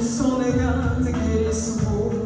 soleil de guérison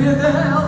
together